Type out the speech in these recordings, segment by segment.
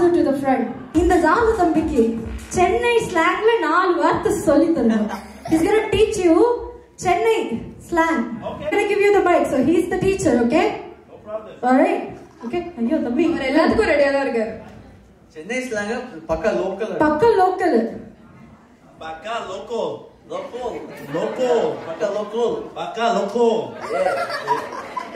Zazu to the front. இந்த ஜாசு தம்பிக்கு சென்னை ஸ்லாங்ல நாலு வார்த்தை சொல்லி தருவோம் He's gonna teach you Chennai slang. Okay. I'm gonna give you the mic, so he's the teacher, okay? No problem. Alright. Okay, ஐயோ தம்பி அவர் எல்லாத்துக்கும் ரெடியா தான் இருக்காரு சென்னை ஸ்லாங்க பக்கா லோக்கல் பக்க local Baka loco. Local Loco. பக்கா லோக்கல் Baka loco.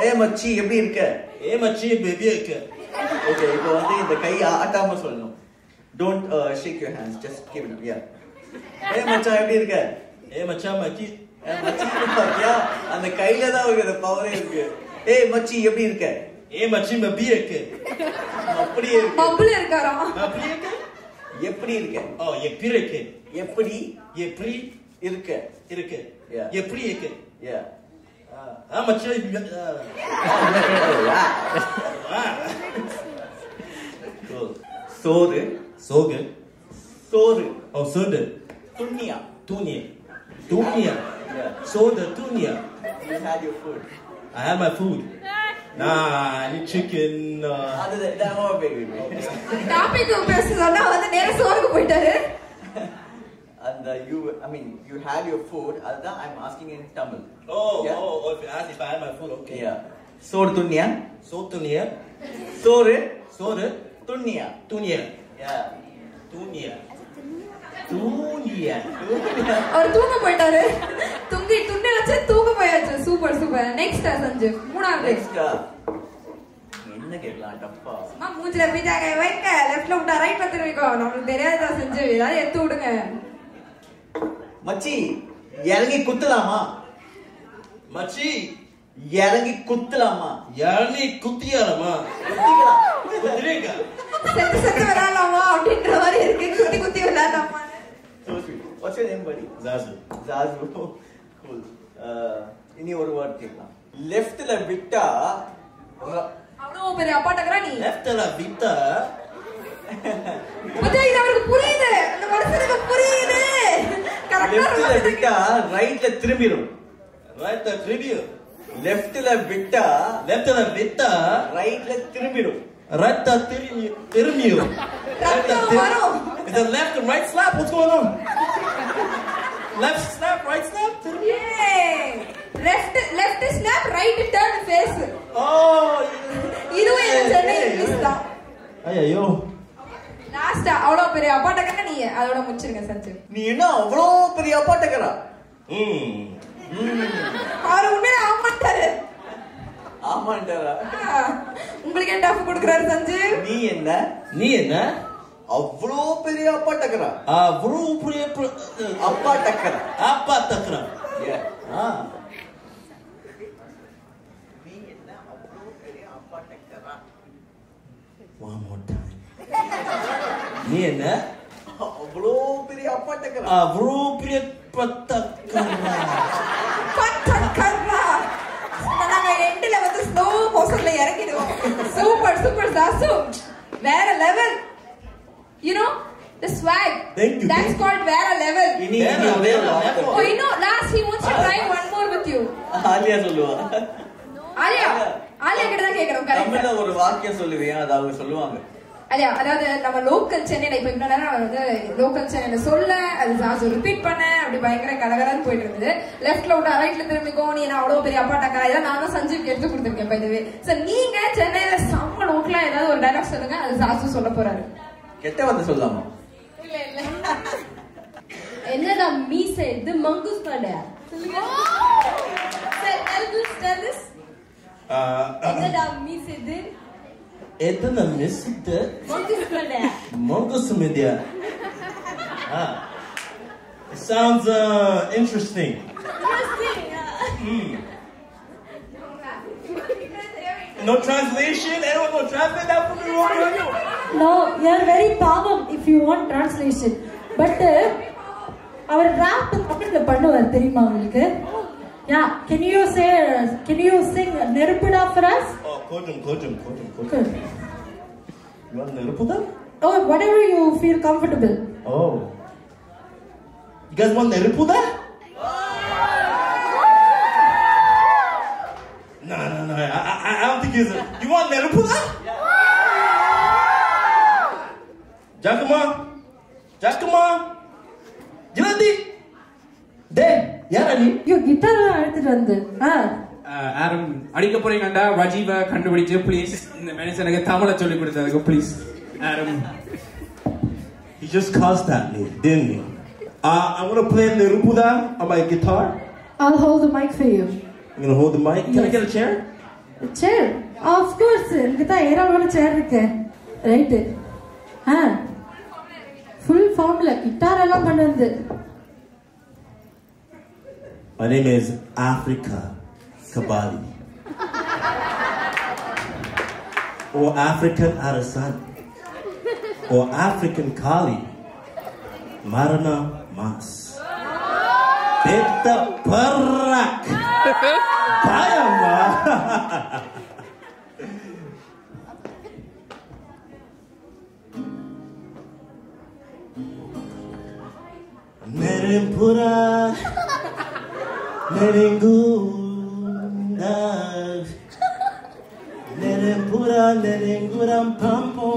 ஏ மச்சி எப்படி இருக்க Eh, machi, baby. okay. Okay இப்போ வந்து இந்த கை ஆட்டாம சொல்லணும் don't shake your hands just give it யா ஏ மச்சான் எப்படி இருக்க. ஏ, மச்சி பாத்தியா அந்த கையில தான் இருக்கு அந்த பவரே இருக்கு ஏய் மச்சி எப்படி இருக்க Eh, machi, baby. okay. அப்படியே இருக்கு பப்புல இருக்காராம் Babi, okay? எப்படி இருக்க Oh, ye pireke. எப்படி pri. இருக்க. Ye pri, okay. யா Ah, machi. ah. Ah. சோறு Soge. சோறு Oh, soda. துண்ணியா Tunia. Tunia. Yeah. Soda, tunia. You had your food. I had my food. Nah, I need chicken. Uh, அது that more baby. Topic பேச சொன்னா வந்து நேர சோறுக்கு போயிட்டாரு And uh, you, I mean, you had your food. அதுதான் I'm asking in Tamil. oh, Yeah. oh, oh, if you ask if I had my food, okay. Yeah. சோறு துண்ணியா சோறு? Soda, துண்ணியா. Yeah. Tunia. Tunia. அவர் தூங்க போயிட்டாரு. துங்கி துண்ணி வச்சு தூங்க போயாச்சு. Super super. Next Sanju. மூணாவது. Uh, என்ன கேட்கலாம்? டப்பா. அம்மா மூஞ்சில பீஜாங்க வைக்க லெஃப்ட்ல விட்டா ரைட்ல திரும்பிக்கோ நம்மளுக்கு தெரியாதா செஞ்சு. ஏதாவது எடுத்து விடுங்க. மச்சி இறங்கி குத்தலாமா? Machi. இறங்கி குத்தலாமா. குத்திக்கலாம். Kutireka. செத்து செத்து விளையாடலாமா அப்படின்ற மாதிரி இருக்கு. குத்தி குத்தி விளையாடலாமா cool. Uh, இனி ஒரு கேட்கலாம். லெஃப்ட்ல விட்டா அவ்வளவு பெரிய அப்பாட்டக்கிறா நீ. இது அவருக்கு புரியுது. மனுஷனுக்கு லெஃப்ட்ல விட்டா ரைட்ல திரும்பிடும் Right the tribute. லெஃப்ட்ல விட்டா Left la vita. ரைட்ல திரும்பிடும் tirmiu. Right the ரத்தம் வரும் left and right slap? What's going on? Left snap, right snap, tirmiu. Left left snap right turn face Oh. இதுவும் எங்க சென்னை இங்கிலீஷ் தான் Ayyo. லாஸ்டா அவ்வளவு பெரிய அப்பாட்டக்கன்னா நீ அதோட முடிச்சிருங்க சஞ்சு நீ என்ன அவ்வளோ பெரிய அப்பாட்டக்கரா Hmm. ஆமாண்டாரா உங்களுக்கு என்ன டஃப் கொடுக்குறாரு சஞ்சு? நீ என்ன? நீ என்ன? அவ்வளோ பெரிய அப்பாட்டக்கரா அவ்வளோ பெரிய அப்பா டக்கரா அப்பா ஆ. நீ என்ன? அவ்வளோ பெரிய அப்பாட்டக்கரா one more time நீ என்ன? அவ்வளோ பெரிய நாங்க மோஷன்ல இறங்கிடுவோம் சூப்பர் சூப்பர் தாசு வேற level you know the swag Thank you, இனி இனி ஒரே ஒரு வார்த்தை. ஓ you know last he wants to try one more with you Alia சொல்லுவா. ஆலியா ஆலியா கிட்ட தான் கேக்குறோம் கரெக்ட் தமிழ்ல ஒரு வாக்கியம் சொல்லுவியா அது அவங்க சொல்லுவாங்க. அலியா அதாவது நம்ம லோக்கல் சென்னையில இப்ப இவ்வளவு நேரம் வந்து லோக்கல் சென்னையில சொல்ல அது ரிப்பீட் பண்ண அப்படி பயங்கர கலகலன்னு போயிட்டு இருந்தது. லெஃப்ட்ல விட்டா ரைட்ல திரும்பிக்கோ நீ என்ன அவ்வளவு பெரிய அப்பாட்டாக்கா இதெல்லாம் நானும் சஞ்சீவ் எடுத்து கொடுத்துருக்கேன் பை இதுவே சோ நீங்க சென்னையில செம்ம லோக்கலா ஏதாவது ஒரு டைலாக் சொல்லுங்க அது ஜாசு சொல்ல போறாரு. கெட்ட வார்த்தை சொல்லாமா. இல்ல இல்ல. என்னடா மீசை இது? மங்குஸ் கடை என்னடா மீசை இது? எத்தனை மிஸ்ட்டு மங்குஸ் கடை Mongoose media. Ah. It sounds uh, interesting. Hmm. No translation? Anyone gonna translate that for me? Romeo? No, you are very பாவம் if you want translation. But uh, our rap தமிழ்ல பண்ணுவார் தெரியுமா உங்களுக்கு Yeah, can you say, can you sing நெருப்புடா for us? Oh, kojum, kojum, kojum, kojum. Good. You want to put that? Oh, whatever you feel comfortable. Oh. You guys want Nerupuda? No, no, no. I, I, I don't think it's. A, you want Nerupuda? ஜாக்குமா ஜாக்குமா ஜிலாதி டே யாரா நீ ஐயோ guitar எடுத்துட்டு வந்து ஆ ஆரம் அடிக்க போறீங்கடா ரஜீவ கண்டுபிடிச்சு please இந்த மனுஷனுக்கு தமிழை சொல்லி கொடுத்ததுக்கு ப்ளீஸ் ஆரம் He just cussed at me, didn't he? Uh, I'm gonna play Nerubuda on my guitar. I'll hold the mic for you. I'm gonna hold the mic. Can I Yes. get a chair? Chair of course எனக்கு தான் ஏராளமான சேர் இருக்கு right ஆ full ஃபார்ம்ல guitar எல்லாம் கொண்டு வந்து My name is Africa Kabali. or African Arasan. Or African Kali. Marna Mas. Betta perak, Bayang Nerin pura Nerin gundar Nerin pura nerin guram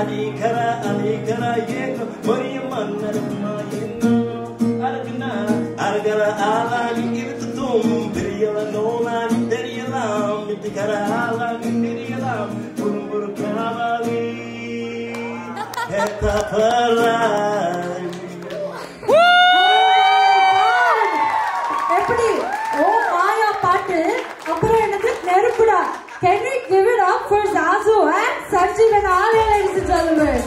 அநேகர அநேகர ஏகம் ஒரே மன்னரம்மா அருகர ஆளாளி இருத்தும் பெரியவ நோனாளி தெரியலாம் மித்திகர ஆளாளி தெரியலாம் குறும்புறு கணவாளி எப்படி ஓ மாயா பாட்டு அப்புறம் எனக்கு நெருப்புடா Can we give it up for Zazu? Eh? Sanjeev and all ladies and gentlemen?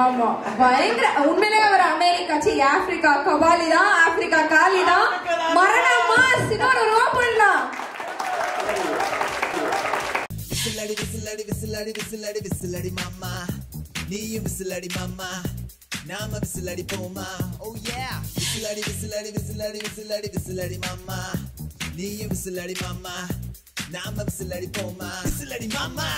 ஆமா பயங்கர உண்மையிலே அவர் அமெரிக்கா சி ஆப்பிரிக்கா கபாலி தான் ஆப்பிரிக்கா காலி தான். மரண மாஸ் இன்னொரு பண்ணலாம் விசிலடி விசிலடி விசிலடி விசிலடி விசிலடி மாமா. நீயும் விசிலடி மாமா. நாம விசிலடி போமா ஓ யா விசிலடி விசிலடி விசிலடி விசிலடி விசிலடி மாமா நீயும் விசிலடி மாமா நாம விசிலடி போமா விசிலடி மாமா